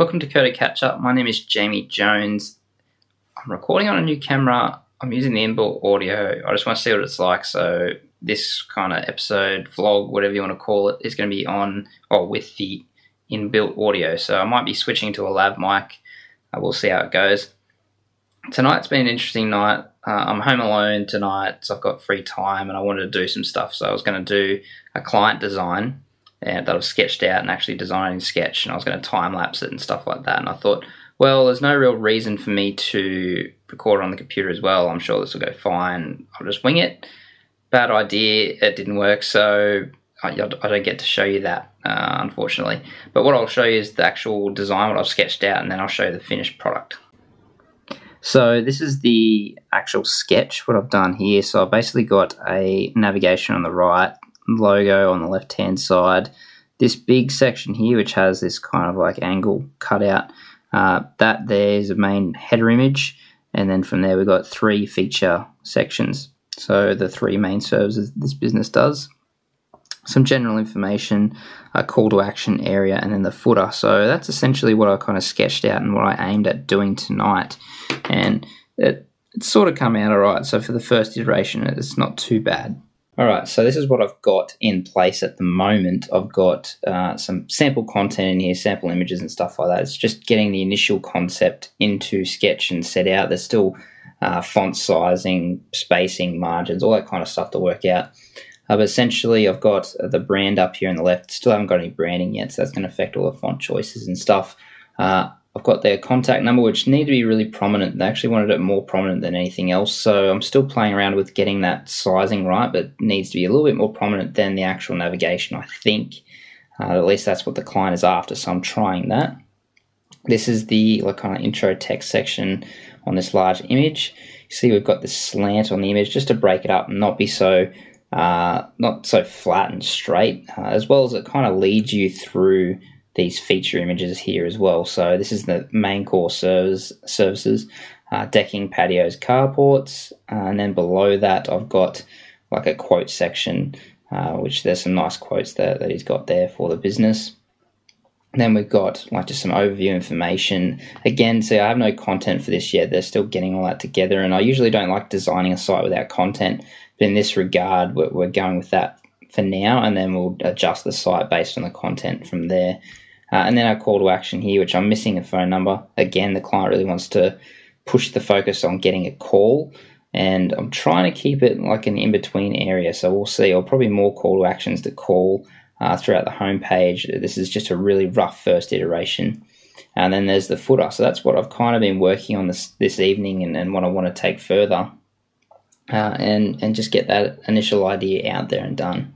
Welcome to Coder Catch Up. My name is Jamie Jones. I'm recording on a new camera. I'm using the inbuilt audio. I just want to see what it's like. So this kind of episode, vlog, whatever you want to call it, is going to be on or with the inbuilt audio. So I might be switching to a lav mic. Uh, we'll see how it goes. Tonight's been an interesting night. Uh, I'm home alone tonight, so I've got free time and I wanted to do some stuff. So I was going to do a client design and that I've sketched out and actually designed in Sketch, and I was going to time lapse it and stuff like that. And I thought, well, there's no real reason for me to record on the computer as well. I'm sure this will go fine. I'll just wing it. Bad idea. It didn't work, so I, I don't get to show you that, uh, unfortunately. But what I'll show you is the actual design, what I've sketched out, and then I'll show you the finished product. So this is the actual sketch, what I've done here. So I've basically got a navigation on the right, logo on the left hand side. This big section here, which has this kind of like angle cutout, uh, that there's a main header image, and then from there we've got three feature sections. So the three main services this business does. Some general information, a call to action area, and then the footer. So that's essentially what I kind of sketched out and what I aimed at doing tonight. And it, it's sort of come out alright. So for the first iteration, it's not too bad. All right, so this is what I've got in place at the moment. I've got uh, some sample content in here, sample images and stuff like that. It's just getting the initial concept into Sketch and set out. There's still uh, font sizing, spacing, margins, all that kind of stuff to work out. Uh, but essentially, I've got the brand up here on the left. Still haven't got any branding yet, so that's going to affect all the font choices and stuff. Uh, I've got their contact number, which need to be really prominent. They actually wanted it more prominent than anything else. So I'm still playing around with getting that sizing right, but needs to be a little bit more prominent than the actual navigation, I think. Uh, at least that's what the client is after, so I'm trying that. This is the like kind of intro text section on this large image. You see we've got this slant on the image just to break it up and not be so uh, not so flat and straight, uh, as well as it kind of leads you through these feature images here as well. So this is the main core service, services, uh, decking, patios, carports, uh, and then below that I've got like a quote section, uh, which there's some nice quotes that, that he's got there for the business. Then we've got like just some overview information. Again, see, I have no content for this yet. They're still getting all that together, and I usually don't like designing a site without content. But in this regard, we're, we're going with that for now, and then we'll adjust the site based on the content from there. Uh, and then our call to action here, which I'm missing a phone number. Again, the client really wants to push the focus on getting a call. And I'm trying to keep it like an in between area. So we'll see, or probably more call to actions to call uh, throughout the homepage. This is just a really rough first iteration. And then there's the footer. So that's what I've kind of been working on this, this evening and, and what I want to take further. Uh, and, and just get that initial idea out there and done.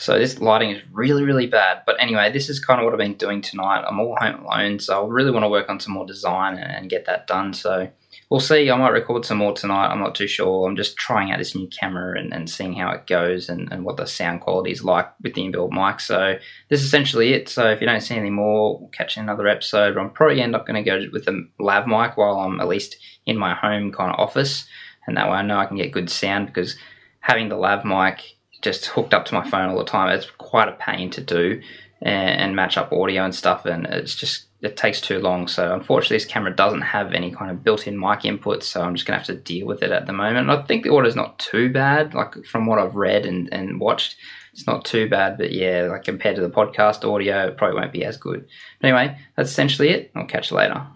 So this lighting is really, really bad. But anyway, this is kind of what I've been doing tonight. I'm all home alone, so I really want to work on some more design and, get that done. So we'll see. I might record some more tonight. I'm not too sure. I'm just trying out this new camera and, and seeing how it goes and, and what the sound quality is like with the inbuilt mic. So this is essentially it. So if you don't see any more, we'll catch another episode. I'm probably end up going to go with a lav mic while I'm at least in my home kind of office. And that way I know I can get good sound because having the lav mic just hooked up to my phone all the time. It's quite a pain to do and, and, match up audio and stuff, and it's just it takes too long. So unfortunately, this camera doesn't have any kind of built-in mic input, so I'm just gonna have to deal with it at the moment. I think the audio is not too bad, like from what I've read and, and watched. It's not too bad, but yeah, like compared to the podcast audio, it probably won't be as good. But anyway, that's essentially it. I'll catch you later.